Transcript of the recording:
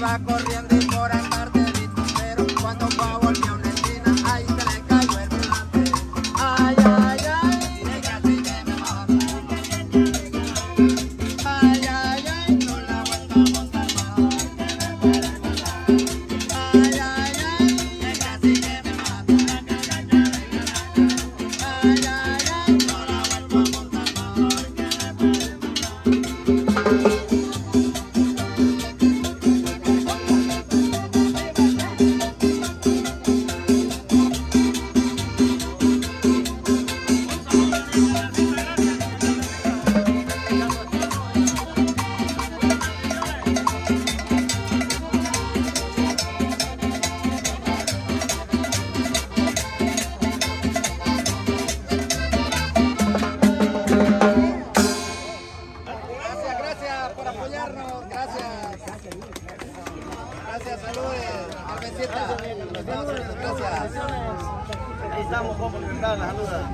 Gracias, saludos. Gracias. Ahí estamos, como saluda.